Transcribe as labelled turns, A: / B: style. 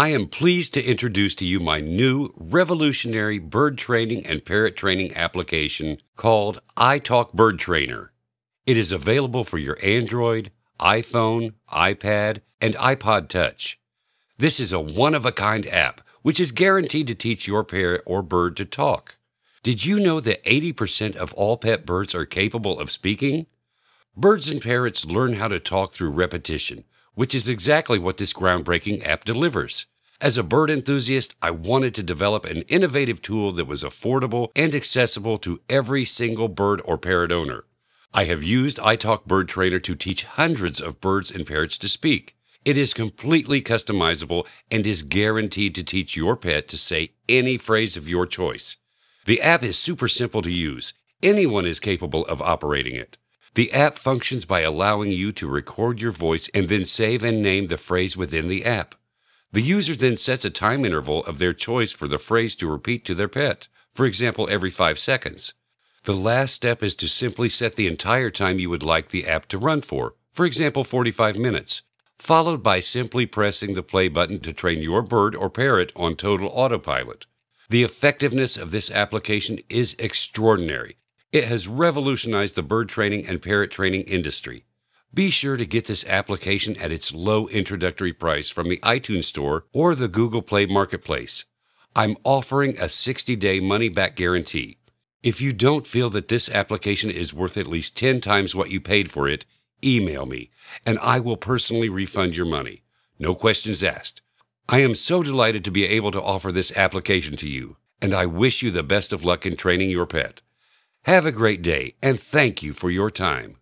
A: I am pleased to introduce to you my new revolutionary bird training and parrot training application called iTalk Bird Trainer. It is available for your Android, iPhone, iPad, and iPod Touch. This is a one of a kind app which is guaranteed to teach your parrot or bird to talk. Did you know that 80% of all pet birds are capable of speaking? Birds and parrots learn how to talk through repetition, which is exactly what this groundbreaking app delivers. As a bird enthusiast, I wanted to develop an innovative tool that was affordable and accessible to every single bird or parrot owner. I have used iTalk Bird Trainer to teach hundreds of birds and parrots to speak. It is completely customizable and is guaranteed to teach your pet to say any phrase of your choice. The app is super simple to use. Anyone is capable of operating it. The app functions by allowing you to record your voice and then save and name the phrase within the app. The user then sets a time interval of their choice for the phrase to repeat to their pet, for example, every five seconds. The last step is to simply set the entire time you would like the app to run for, for example, 45 minutes, followed by simply pressing the play button to train your bird or parrot on total autopilot. The effectiveness of this application is extraordinary. It has revolutionized the bird training and parrot training industry. Be sure to get this application at its low introductory price from the iTunes Store or the Google Play Marketplace. I'm offering a 60 day money back guarantee. If you don't feel that this application is worth at least 10 times what you paid for it, email me and I will personally refund your money. No questions asked. I am so delighted to be able to offer this application to you, and I wish you the best of luck in training your pet. Have a great day, and thank you for your time.